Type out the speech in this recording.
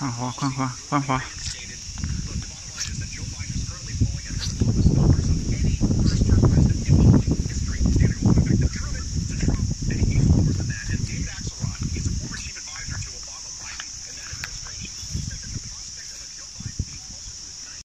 看花看花看花。